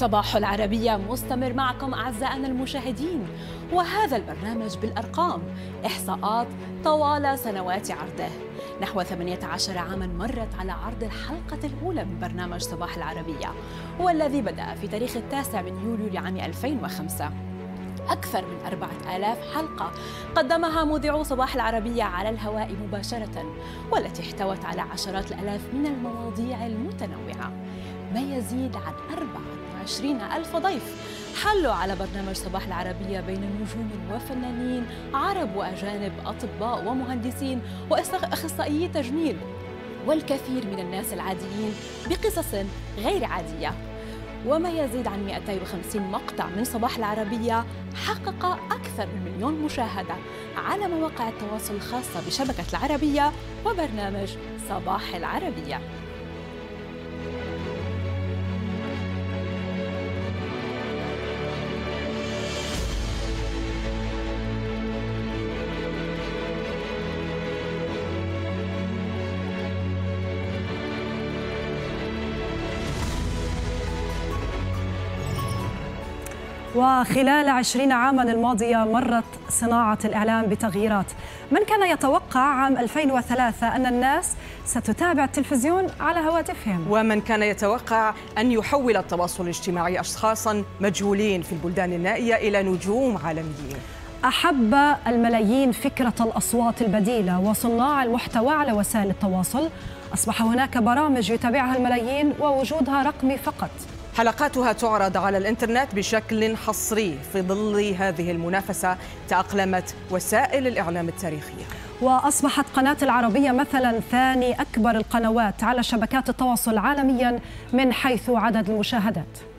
صباح العربية مستمر معكم أعزائنا المشاهدين وهذا البرنامج بالأرقام إحصاءات طوال سنوات عرضه. نحو 18 عاما مرت على عرض الحلقة الأولى من برنامج صباح العربية والذي بدأ في تاريخ التاسع من يوليو لعام 2005 أكثر من أربعة آلاف حلقة قدمها مذيعو صباح العربية على الهواء مباشرة والتي احتوت على عشرات الآلاف من المواضيع المتنوعة. ما يزيد عن 24 ألف ضيف. حلوا على برنامج صباح العربية بين نجوم وفنانين عرب وأجانب أطباء ومهندسين وأخصائيي تجميل والكثير من الناس العاديين بقصص غير عادية. وما يزيد عن 250 مقطع من صباح العربية حقق أكثر من مليون مشاهدة على مواقع التواصل الخاصة بشبكة العربية وبرنامج صباح العربية. وخلال عشرين عاما الماضية مرت صناعة الإعلام بتغييرات. من كان يتوقع عام 2003 أن الناس ستتابع التلفزيون على هواتفهم؟ ومن كان يتوقع أن يحول التواصل الاجتماعي أشخاصا مجهولين في البلدان النائية إلى نجوم عالميين. أحب الملايين فكرة الأصوات البديلة وصناع المحتوى على وسائل التواصل. أصبح هناك برامج يتابعها الملايين ووجودها رقمي فقط. حلقاتها تعرض على الإنترنت بشكل حصري في ظل هذه المنافسة تأقلمت وسائل الإعلام التاريخية. وأصبحت قناة العربية مثلا ثاني أكبر القنوات على شبكات التواصل عالميا من حيث عدد المشاهدات.